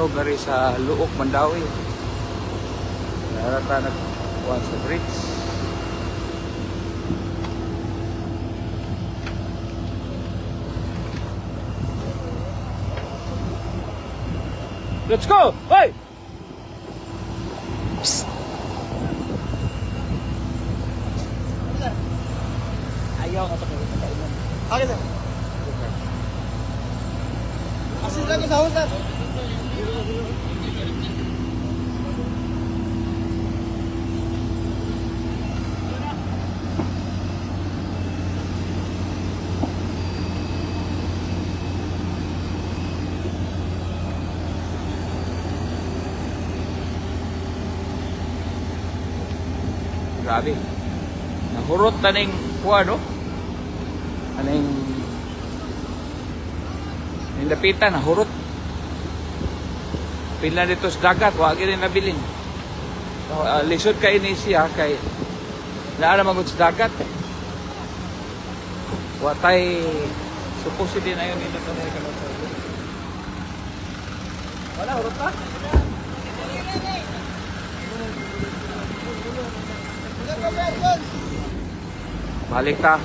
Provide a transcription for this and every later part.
sunog na rin sa Luok, Mandawi. Narata nagkuhan sa bridge. Let's go! Hey! Ayaw ka sa kainan. Okay, sir. Assist lang ko sa husap. Grabe. Nahurot na ning kuha, no? Aning Yung lapitan, nahurot. Pila dito sa dagat, wag rin nabilin. So, uh, lisod kay ni siya kay naara magud sa dagat. Wa tay supposedly na yun nito na Wala, hurot pa? Balik ta.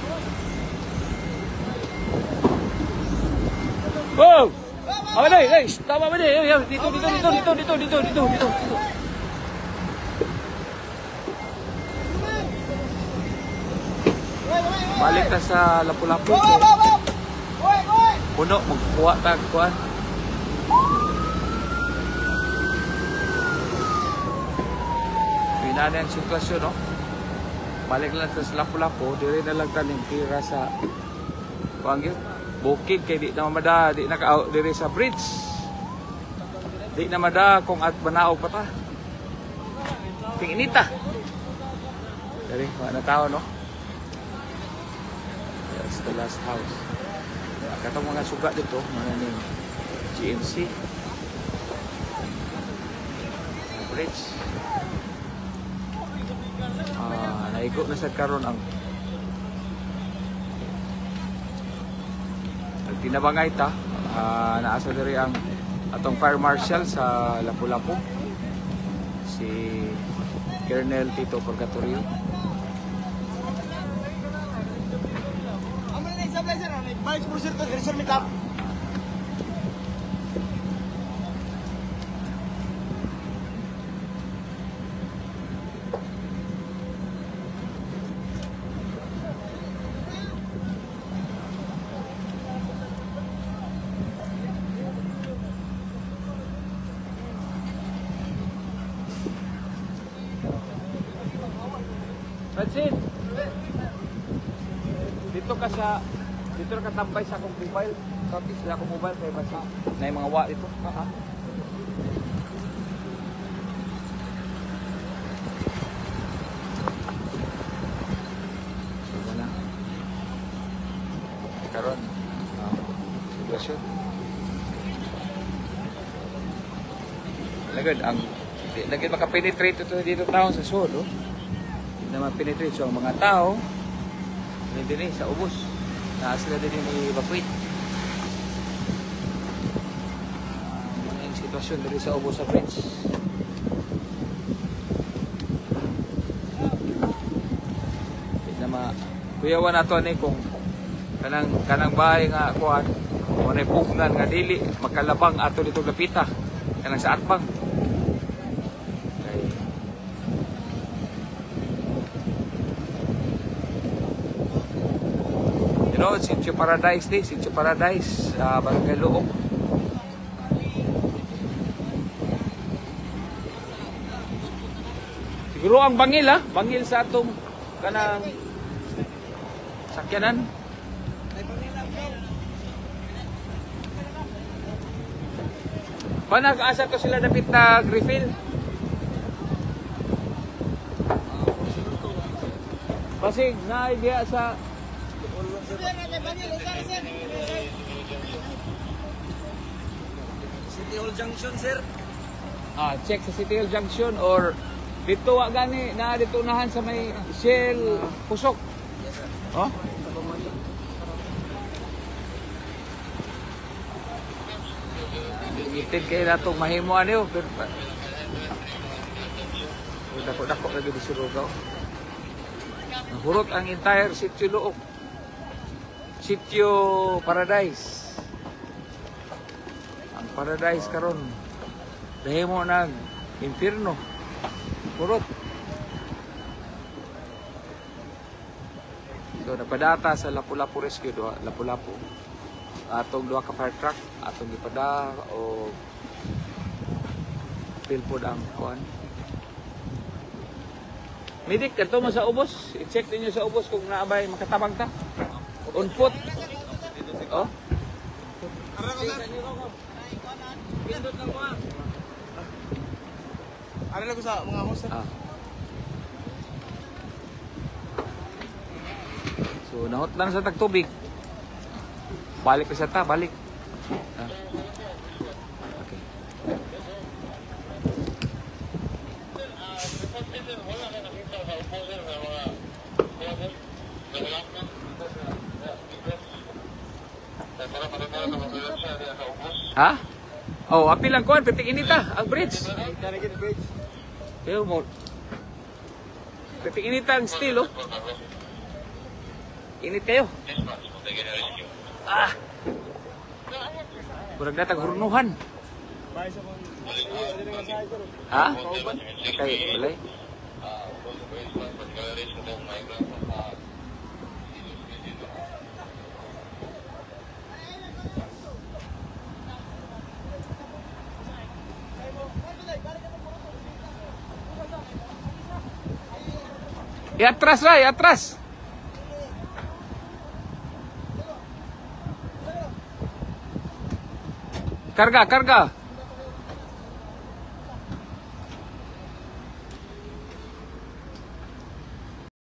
Oh! Apa ni? Hei, stop apa ni? Ya, di tu, di tu, di tu, di tu, di tu, di tu, di tu. Balik ta sa lapu-lapu. Oi, oi. Mengkuat ta kuat. Pinanen sukses yo, no? Balik lang sa Lapu-Lapu, dire na lang tanim tira sa Kuangyo. Bukid kay di na mamada, di na ka dire sa bridge. Di na mada kung at banaog pa ta. Tinginita. Dari, mga na tao, no? That's the last house. Katong mga suga dito, mga ni GMC. Bridge. Naigo na sa karon ang Nagtinabangay ta. Ah, naasa diri ang atong fire marshal sa Lapu-Lapu. Si Colonel Tito Purgatorio. Amo na isablay sir, ano? Bike po Francis! Dito ka sa dito ka tambay sa akong mobile. Sabi sa akong mobile kay basi. Na mga wa dito. Ha? Karon. Uh, sitwasyon. Lagad ang lagad makapenetrate ito dito taon sa sul, oh na ma-penetrate. So, ang mga tao, din sa ubos. Na sila din ni evacuate. Ano yung sitwasyon din sa ubos sa na ma... Kuyawan nato ni kung kanang kanang bahay nga kuan mo na pugnan nga dili makalabang ato dito lapita kanang sa atbang Know, Sitio Paradise din, Sitio Paradise, sa Barangay Luok. Siguro ang bangil ha, bangil sa atong kanang sakyanan. Panag-asa to sila dapit na refill. Basig na idea sa City Hall Junction sir. ah, check sa City Hall Junction or dito wa gani na dito unahan sa may Shell Pusok. Oh? Limited kayo na itong. Pero pa. Pero dako-dako lagi di Surugao. Nahurot ang entire sitio Luok. Sitio Paradise. Ang Paradise karon. Dahil mo nag impierno. Hurot. So napadata sa Lapu-Lapu Rescue duha, Lapu-Lapu. Atong duha ka fire truck, atong gipada o pilpod ang kuan. Midik, kanto mo sa ubos. I-check ninyo sa ubos kung naabay makatabang ta. On foot. Oh. Ano lang ko sa mga host? Ah. So, nahot lang sa tagtubig. Balik sa ta, balik. Ah. Okay. Ha? Oh, apil lang kuan, pitik inita, ang bridge. Darigin bridge. Pero mo. Pitik inita ang steel, oh. Init kayo. Ah! Kurang datang hurnuhan. Ha? Kay, balay. Eh, ya atrás, ya lah, eh, atrás. Carga, carga.